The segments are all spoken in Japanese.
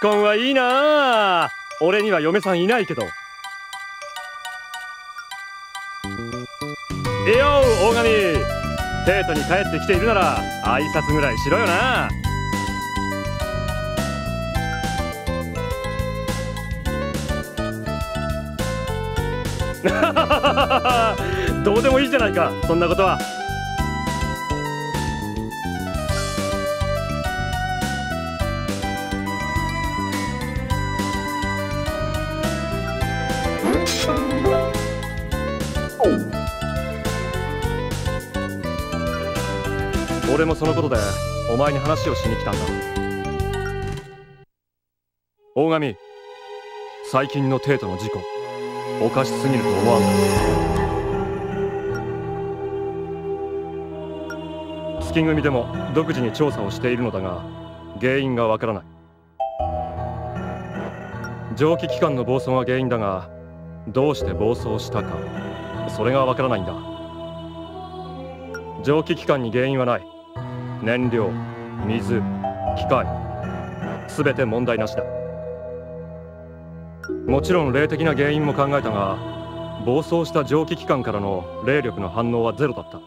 婚はいいな。俺には嫁さんいないけど。いよ大神。デートに帰ってきているなら挨拶ぐらいしろよな。どうでもいいじゃないかそんなことは。俺もそのことでお前に話をしに来たんだ。大神最近のテートの事故おかしすぎると思わんか？月組でも独自に調査をしているのだが原因がわからない。蒸気機関の暴走が原因だがどうして暴走したかそれがわからないんだ。蒸気機関に原因はない。燃料水機械全て問題なしだ。もちろん霊的な原因も考えたが暴走した蒸気機関からの霊力の反応はゼロだった。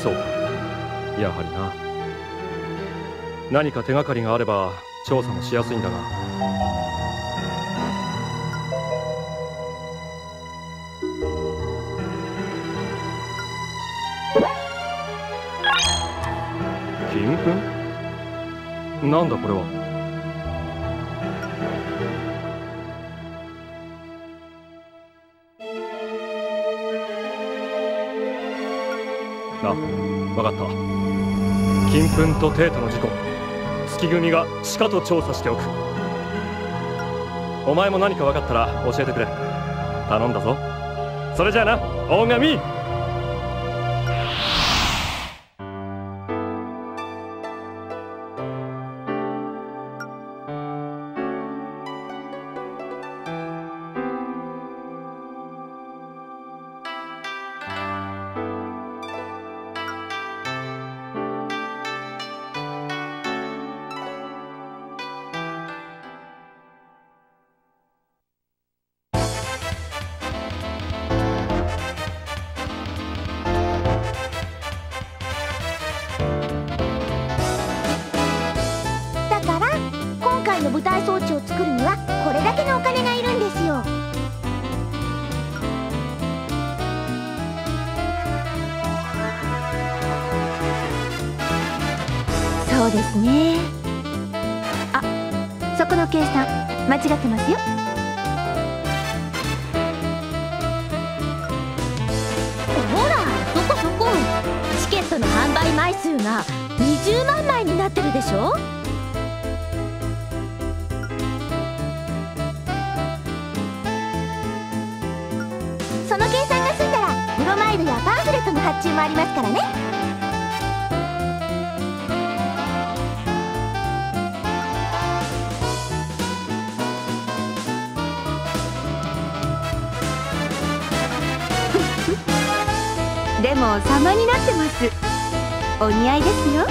そうか。やはりな。何か手がかりがあれば調査もしやすいんだが。金粉なんだこれは。あわかった。金粉とテートの事故。月組がしかと調査しておく。お前も何か分かったら教えてくれ。頼んだぞ。それじゃあな大神。そうですね。あそこの計算間違ってますよ。ほらそこそこ。チケットの販売枚数が20万枚になってるでしょ。その計算が済んだらブロマイドやパンフレットの発注もありますからね。も様になってます。お似合いですよ。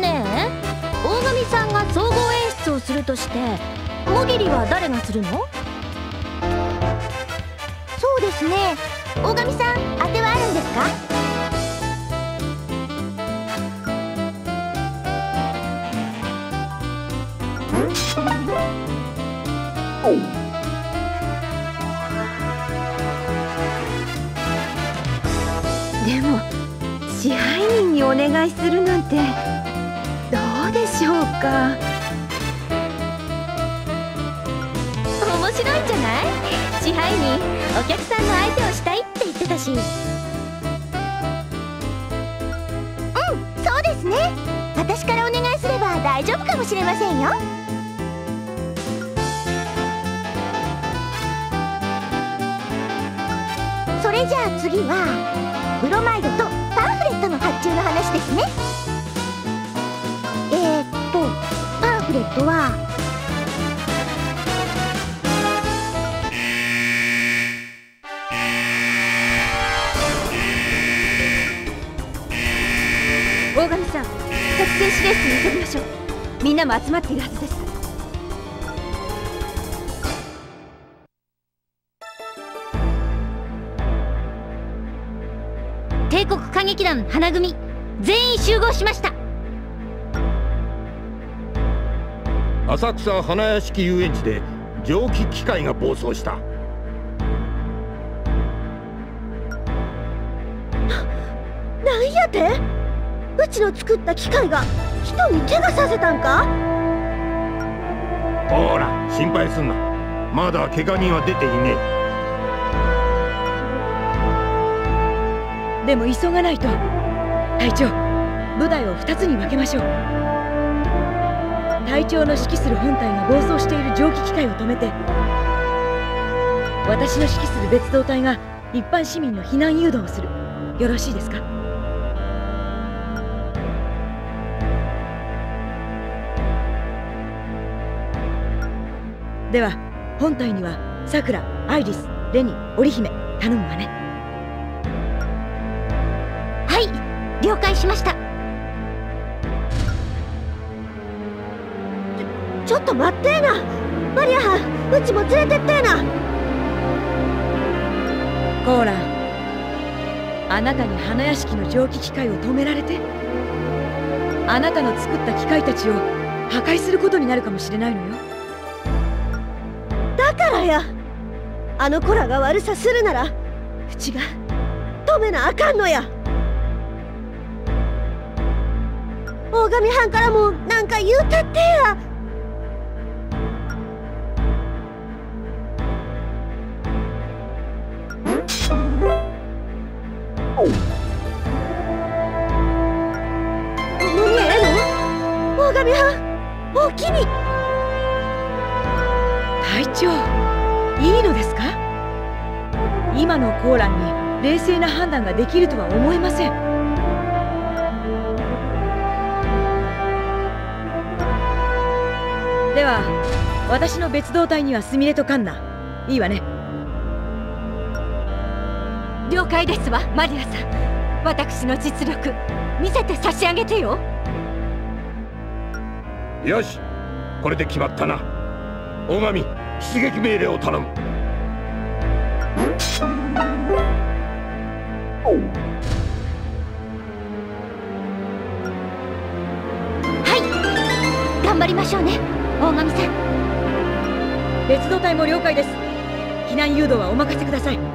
ねえ大神さんが総合演出をするとしてもぎりは誰がするの？そうですね。大神さん当てはあるんですか？でお願いするなんてどうでしょうか？面白いんじゃない？支配人お客さんの相手をしたいって言ってたし。うんそうですね。私からお願いすれば大丈夫かもしれませんよ。それじゃあ次はブロマイドとパンフレットの発注の話ですね。えー、っとパンフレットは大神さん作戦指令室に急ぎましょう。みんなも集まっているはずです。帝国歌劇団花組全員集合しました。浅草花屋敷遊園地で蒸気機械が暴走した。なんやて？うちの作った機械が人に怪我させたんか？ほら心配すんな。まだ怪我人は出ていねえでも急がないと。隊長部隊を2つに分けましょう。隊長の指揮する本隊が暴走している蒸気機械を止めて私の指揮する別動隊が一般市民の避難誘導をする。よろしいですか？では本隊にはさくらアイリスレニ織姫頼むわね。了解しました。ちょっと待ってーな。マリアはんうちも連れてってーな。コーランあなたに花屋敷の蒸気機械を止められてあなたの作った機械たちを破壊することになるかもしれないのよ。だからや。あの子らが悪さするならうちが止めなあかんのや神藩からもなんか言うたってや。何やえの？大神藩おおきに。隊長いいのですか？今のコーランに冷静な判断ができるとは思えません。では私の別動隊にはスミレとカンナ。いいわね。了解ですわマリアさん。私の実力見せて差し上げてよ。よしこれで決まったな。大神出撃命令を頼む。はい頑張りましょうね大神さん別動隊も了解です。避難誘導はお任せください。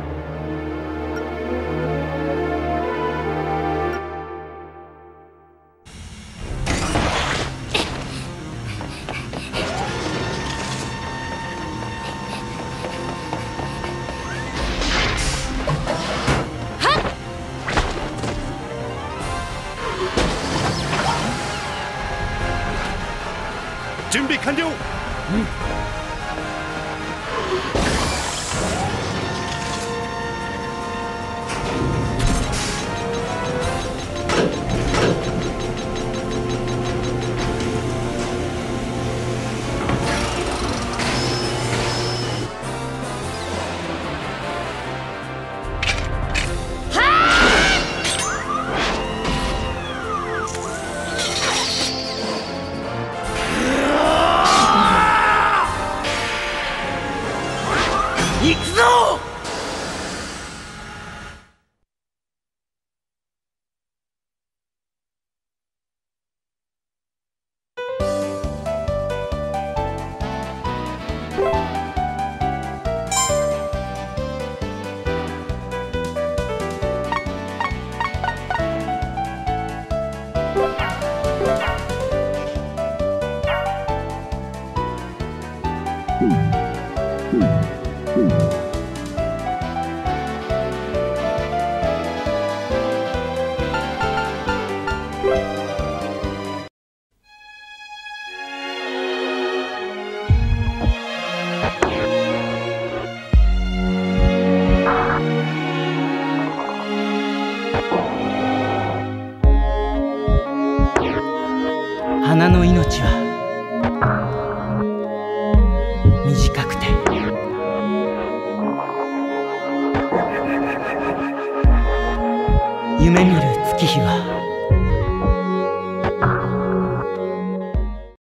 準備完了。行